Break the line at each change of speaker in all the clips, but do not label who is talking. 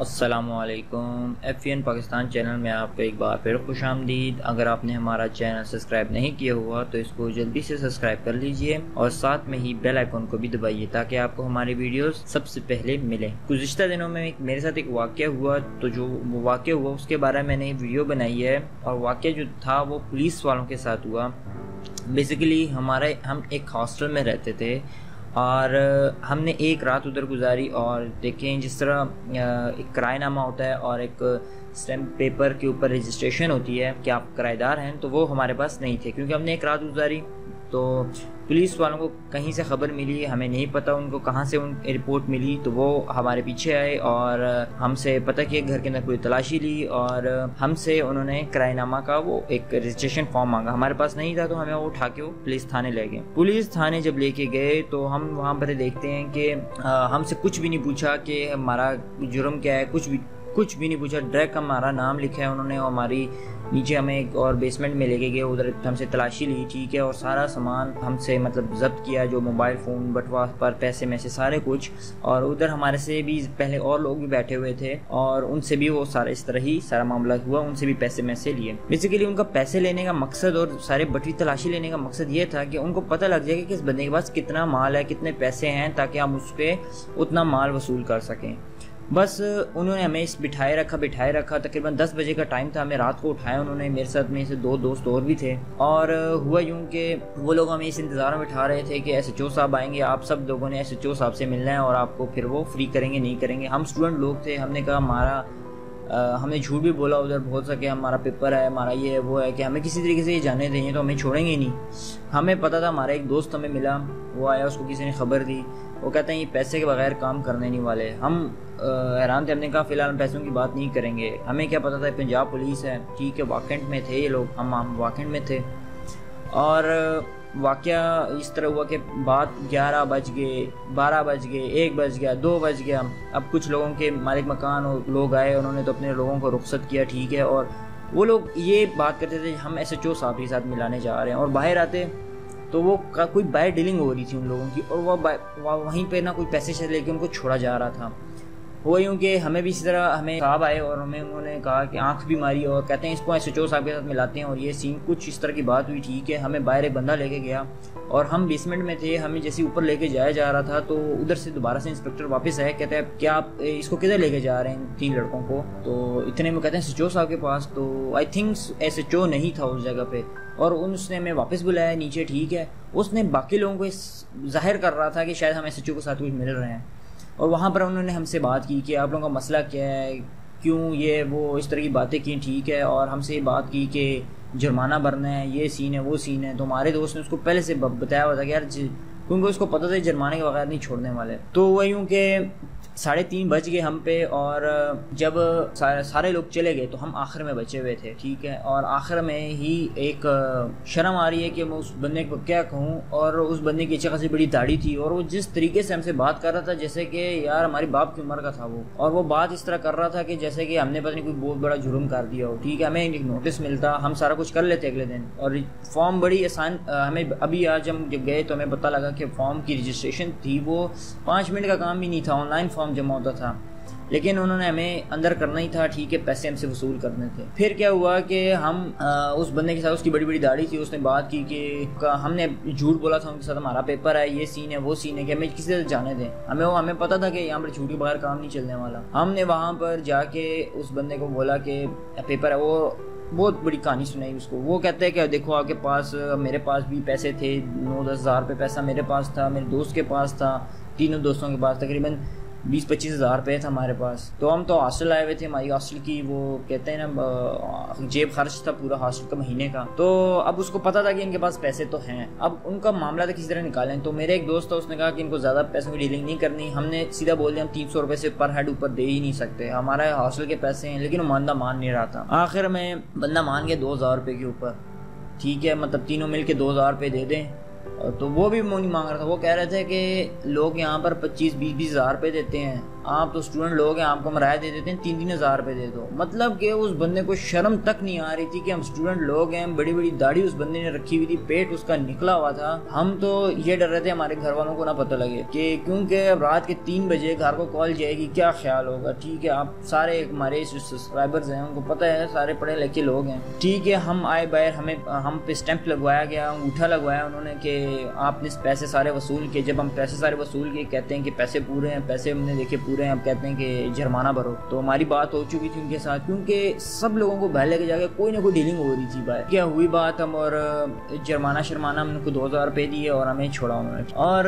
السلام علیکم۔ F N Pakistan channel میں آپ کو ایک بار پھر خوش آمدید۔ اگر آپ نے ہمارا چینل سبسکرائب نہیں کیا ہوا تو اس کو جلدی سے سبسکرائب کر لیجیے اور ساتھ میں ہی بیل آئیکن کو بھی دبائیے تاکہ آپ کو ہماری ویڈیوز سب سے پہلے ملیں۔ گزشتہ دنوں میں میرے ساتھ ایک واقعہ ہوا تو جو واقعہ ہوا اس کے بارے میں نے ویڈیو بنائی ہے اور واقعہ جو تھا وہ پولیس والوں کے ساتھ ہوا۔ بیسیکلی ہمارے ہم ایک ہاسٹل میں رہتے تھے۔ اور ہم نے ایک رات ادھر گزاری اور دیکھیں جس طرح ایک کرائے نامہ ہوتا ہے اور ایک اسٹیمپ پیپر کے اوپر رجسٹریشن ہوتی ہے کہ آپ کرایہ دار ہیں تو وہ ہمارے پاس نہیں تھے کیونکہ ہم نے ایک رات گزاری۔ تو پولیس والوں کو کہیں سے خبر ملی ہمیں نہیں پتہ ان کو کہاں سے ان رپورٹ ملی تو وہ ہمارے پیچھے آئے اور ہم سے پتہ کیا، گھر کے اندر کوئی تلاشی لی اور ہم سے انہوں نے کرائے نامہ کا وہ ایک رجسٹریشن فارم مانگا۔ ہمارے پاس نہیں تھا تو ہمیں وہ اٹھا کے وہ پولیس تھانے لے گئے۔ پولیس تھانے جب لے کے گئے تو ہم وہاں پر دیکھتے ہیں کہ ہم سے کچھ بھی نہیں پوچھا کہ ہمارا جرم کیا ہے، کچھ بھی کچھ بھی نہیں پوچھا ڈائریکٹ ہمارا نام لکھا ہے، انہوں نے ہماری نیچے ہمیں ایک اور بیسمنٹ میں لے کے گئے، ادھر ہم سے تلاشی لی، ٹھیک ہے، اور سارا سامان ہم سے مطلب ضبط کیا، جو موبائل فون بٹوا، پر پیسے میں سے سارے کچھ۔ اور ادھر ہمارے سے بھی پہلے اور لوگ بھی بیٹھے ہوئے تھے، اور ان سے بھی وہ سارا اس طرح ہی سارا معاملہ ہوا، ان سے بھی پیسے میں سے لیے۔ بیسیکلی ان کا پیسے لینے کا مقصد اور سارے بٹوی تلاشی لینے کا مقصد یہ تھا کہ ان کو پتہ لگ جائے کہ اس بندے کے پاس کتنا مال ہے، کتنے پیسے ہیں، تاکہ ہم اس پہ اتنا مال وصول کر سکیں۔ بس انہوں نے ہمیں اس بٹھائے رکھا بٹھائے رکھا، تقریباً دس بجے کا ٹائم تھا، ہمیں رات کو اٹھایا انہوں نے، میرے ساتھ میں سے دو دوست اور بھی تھے۔ اور ہوا یوں کہ وہ لوگ ہمیں اس انتظار میں بٹھا رہے تھے کہ ایس ایچ او صاحب آئیں گے، آپ سب لوگوں نے ایس ایچ او صاحب سے ملنا ہے اور آپ کو پھر وہ فری کریں گے، نہیں کریں گے۔ ہم اسٹوڈنٹ لوگ تھے، ہم نے کہا ہمارا ہم نے جھوٹ بھی بولا، ادھر بہت سکے، ہمارا پیپر ہے، ہمارا یہ ہے، وہ ہے کہ ہمیں کسی طریقے سے یہ جانے دیں تو ہمیں چھوڑیں گے نہیں۔ ہمیں پتہ تھا، ہمارا ایک دوست ہمیں ملا، وہ آیا، اس کو کسی نے خبر دی۔ وہ کہتے ہیں، یہ پیسے کے بغیر کام کرنے نہیں والے۔ ہم حیران تھے، ہم نے کہا، فی الحال ہم پیسوں کی بات نہیں کریں گے۔ ہمیں کیا پتہ تھا پنجاب پولیس ہے، ٹھیک ہے، واکنٹ میں تھے یہ لوگ، ہم ہم واکنٹ میں تھے۔ اور واقعہ اس طرح ہوا کہ بات گیارہ بج گئے، بارہ بج گئے، ایک بج گیا، دو بج گیا۔ اب کچھ لوگوں کے مالک مکان اور لوگ آئے، انہوں نے تو اپنے لوگوں کو رخصت کیا، ٹھیک ہے۔ اور وہ لوگ یہ بات کرتے تھے، ہم ایس ایچ او صاحب کے ساتھ ملانے جا رہے ہیں۔ اور باہر آتے تو وہ کوئی بائی ڈیلنگ ہو رہی تھی ان لوگوں کی، اور وہ وہیں پہ نہ کوئی پیسے سے لے کے ان کو چھوڑا جا رہا تھا۔ ہوا یوں کہ ہمیں بھی اسی طرح ہمیں صاحب آئے اور ہمیں انہوں نے کہا کہ آنکھ بھی ماری اور کہتے ہیں اس کو ایس ایچ او صاحب کے ساتھ ملاتے ہیں اور یہ سین کچھ اس طرح کی بات ہوئی ٹھیک ہے ہمیں باہر ایک بندہ لے کے گیا اور ہم بیسمنٹ میں تھے، ہمیں جیسے اوپر لے کے جایا جا رہا تھا تو ادھر سے دوبارہ سے انسپیکٹر واپس آئے، کہتے ہیں، کیا آپ اس کو کدھر لے کے جا رہے ہیں تین لڑکوں کو؟ تو اتنے میں کہتے ہیں ایس ایچ او صاحب کے پاس، تو I think S H O نہیں تھا اس جگہ پہ اور ان اس نے ہمیں واپس بلایا، نیچے ٹھیک ہے۔ اس نے باقی لوگوں کو ظاہر کر رہا تھا کہ شاید ہم ایس ایچ او کے ساتھ کچھ مل رہے ہیں۔ اور وہاں پر انہوں نے ہم سے بات کی کہ آپ لوگوں کا مسئلہ کیا ہے، کیوں یہ وہ اس طرح کی باتیں کی ٹھیک ہے، اور ہم سے یہ بات کی کہ جرمانہ بھرنا ہے، یہ سین ہے، وہ سین ہے۔ تو ہمارے دوست نے اس کو پہلے سے بتایا ہوا تھا کہ یار جی، کیونکہ اس کو پتہ تھا جرمانے کے بغیر نہیں چھوڑنے والے۔ تو وہ یوں کہ ساڑھے تین بج گئے ہم پہ اور جب سارے لوگ چلے گئے تو ہم آخر میں بچے ہوئے تھے، ٹھیک ہے؟ اور آخر میں ہی ایک شرم آ رہی ہے کہ میں اس بندے کو کیا کہوں؟ اور اس بندے کی اچھی خاصی بڑی داڑھی تھی اور وہ جس طریقے سے ہم سے بات کر رہا تھا، جیسے کہ یار ہماری باپ کی عمر کا تھا وہ۔ اور وہ بات اس طرح کر رہا تھا کہ جیسے کہ ہم نے پتہ نہیں کوئی بہت بڑا جرم کر دیا ہو، ٹھیک ہے؟ ہمیں ایک نوٹس ملتا، ہم سارا کچھ کر لیتے اگلے دن۔ اور فارم بڑی آسان، ہمیں ابھی آج ہم جب گئے تو ہمیں پتہ لگا کہ فارم کی رجسٹریشن تھی، وہ پانچ منٹ کا کام بھی نہیں تھا آن لائن فارم جمع ہوتا تھا۔ لیکن انہوں نے ہمیں اندر کرنا ہی تھا، ٹھیک ہے، پیسے ہم سے وصول کرنے تھے۔ پھر کیا ہوا کہ ہم اس بندے کے ساتھ اس کی بڑی بڑی داڑھی تھی، اس نے بات کی کہ ہم نے جھوٹ بولا تھا، ان کے ساتھ ہمارا پیپر ہے، یہ سین ہے، وہ سین ہے کہ ہمیں کسی سے جانے دیں۔ ہمیں وہ، ہمیں پتا تھا کہ یہاں پر جھوٹ کے بغیر کام نہیں چلنے والا۔ ہم نے وہاں پر جا کے اس بندے کو بولا کہ پیپر ہے، وہ بہت بڑی کہانی سنائی اس کو۔ وہ کہتے ہیں کہ دیکھو، آپ کے پاس، میرے پاس بھی پیسے تھے، نو دس ہزار روپے پیسہ میرے پاس تھا، میرے دوست کے پاس تھا، تینوں دوستوں کے پاس تقریباً بیس پچیس ہزار روپے تھا ہمارے پاس۔ تو ہم تو ہاسٹل آئے ہوئے تھے، ہماری ہاسٹل کی وہ کہتے ہیں نا جیب خرچ تھا پورا ہاسٹل کا مہینے کا۔ تو اب اس کو پتا تھا کہ ان کے پاس پیسے تو ہیں۔ اب ان کا معاملہ تھا کسی طرح نکالیں۔ تو میرے ایک دوست تھا، اس نے کہا کہ ان کو زیادہ پیسوں کی ڈیلنگ نہیں کرنی۔ ہم نے سیدھا بول دیا، ہم تین سو روپے سے پر ہیڈ اوپر دے ہی نہیں سکتے۔ ہمارا ہاسٹل کے پیسے ہیں، لیکن وہ بندہ مان نہیں رہا تھا۔ آخر میں بندہ مان گیا دو ہزار روپے کے اوپر۔ ٹھیک ہے مطلب تینوں مل کے دو ہزار روپے دے دیں۔ تو وہ بھی نہیں مانگ رہا تھا۔ وہ کہہ رہے تھے کہ لوگ یہاں پر پچیس بیس بیس ہزار روپے دیتے ہیں۔ آپ تو اسٹوڈنٹ لوگ ہیں، آپ کو ہم رائے دے دیتے ہیں، تین تین ہزار روپے دے دو۔ مطلب کہ اس بندے کو شرم تک نہیں آ رہی تھی کہ ہم اسٹوڈنٹ لوگ ہیں بڑی بڑی داڑھی اس بندے نے رکھی ہوئی تھی، پیٹ اس کا نکلا ہوا تھا۔ ہم تو یہ ڈر رہے تھے، ہمارے گھر والوں کو نہ پتہ لگے کہ کیونکہ رات کے تین بجے گھر کو کال جائے گی، کیا خیال ہوگا؟ ٹھیک ہے، آپ سارے ہمارے سبسکرائبرز ہیں، ان کو پتہ ہے، سارے پڑھے لکھے لوگ ہیں۔ ٹھیک ہے، ہم آئے باہر ہمیں، ہم پہ اسٹیمپ لگوایا گیا، انگوٹھا لگوایا انہوں نے کہ آپ نے پیسے سارے وصول کیے۔ جب ہم پیسے سارے وصول کیے، کہتے ہیں کہ پیسے پورے ہیں، پیسے ہم نے دیکھے پورے ہیں، اب کہتے ہیں کہ جرمانہ بھرو۔ تو ہماری بات ہو چکی تھی ان کے ساتھ، کیونکہ سب لوگوں کو بہلے کے جا کے کوئی نہ کوئی ڈیلنگ ہو رہی تھی۔ بھائی، کیا ہوئی بات؟ ہم اور جرمانہ شرمانہ ہم نے کو دو ہزار روپے دیے اور ہمیں چھوڑا انہوں نے۔ اور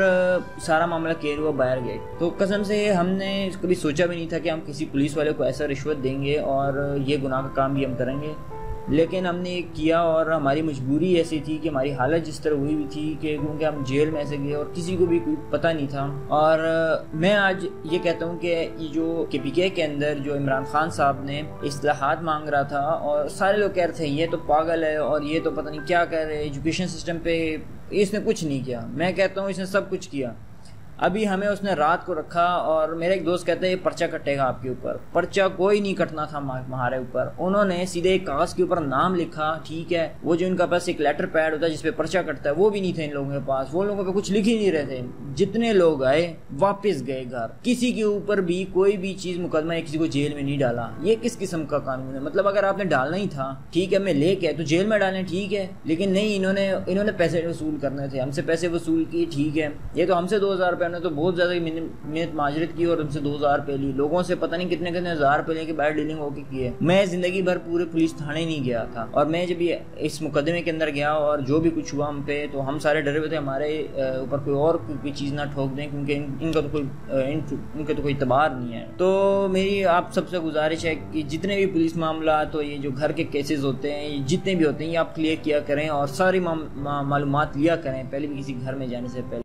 سارا معاملہ کیئر ہوا باہر گئے۔ تو قسم سے ہم نے کبھی سوچا بھی نہیں تھا کہ ہم کسی پولیس والے کو ایسا رشوت دیں گے اور یہ گناہ کا کام بھی ہم کریں گے۔ لیکن ہم نے کیا اور ہماری مجبوری ایسی تھی کہ ہماری حالت جس طرح ہوئی ہوئی تھی کہ کیونکہ ہم جیل میں ایسے گئے اور کسی کو بھی کوئی پتہ نہیں تھا۔ اور میں آج یہ کہتا ہوں کہ یہ جو کے پی کے کے اندر جو عمران خان صاحب نے اصلاحات مانگ رہا تھا اور سارے لوگ کہہ رہے تھے یہ تو پاگل ہے اور یہ تو پتہ نہیں کیا کہہ رہے ایجوکیشن سسٹم پہ اس نے کچھ نہیں کیا۔ میں کہتا ہوں اس نے سب کچھ کیا۔ ابھی ہمیں اس نے رات کو رکھا اور میرے ایک دوست کہتے ہیں یہ پرچہ کٹے گا آپ کے اوپر۔ پرچہ کوئی نہیں کٹنا تھا ہمارے اوپر۔ انہوں نے سیدھے ایک کاغذ کے اوپر نام لکھا، ٹھیک ہے، وہ جو ان کا پاس ایک لیٹر پیڈ ہوتا ہے جس پہ پرچہ کٹتا ہے، وہ بھی نہیں تھا ان لوگوں کے پاس۔ وہ لوگوں پہ کچھ لکھ ہی نہیں رہے تھے۔ جتنے لوگ آئے، واپس گئے گھر۔ کسی کے اوپر بھی کوئی بھی چیز مقدمہ کسی کو جیل میں نہیں ڈالا۔ یہ کس قسم کا قانون ہے؟ مطلب اگر آپ نے ڈالنا ہی تھا، ٹھیک ہے، میں لے کے تو جیل میں ڈالیں، ٹھیک ہے، لیکن نہیں، انہوں نے انہوں نے پیسے وصول کرنے تھے۔ ہم سے پیسے وصول کیے، ٹھیک ہے۔ یہ تو ہم سے دو ہزار روپے نے تو بہت زیادہ محنت معاجرت کی اور ان سے دو ہزار روپے لی۔ لوگوں سے پتہ نہیں کتنے کتنے ہزار روپے لے کے باہر ڈیلنگ ہو کے کیے۔ میں زندگی بھر پورے پولیس تھانے نہیں گیا تھا۔ اور میں جب یہ اس مقدمے کے اندر گیا اور جو بھی کچھ ہوا ہم پہ، تو ہم سارے ڈرے ہوئے تھے ہمارے اوپر کوئی اور کوئی چیز نہ ٹھوک دیں کیونکہ ان کا تو کوئی ان کا تو کوئی اعتبار نہیں ہے۔ تو میری آپ سب سے گزارش ہے کہ جتنے بھی پولیس معاملات تو یہ جو گھر کے کیسز ہوتے ہیں، یہ جتنے بھی ہوتے ہیں، یہ آپ کلیئر کیا کریں اور ساری معلومات لیا کریں۔ پہلے بھی کسی گھر میں جانے سے پہلے۔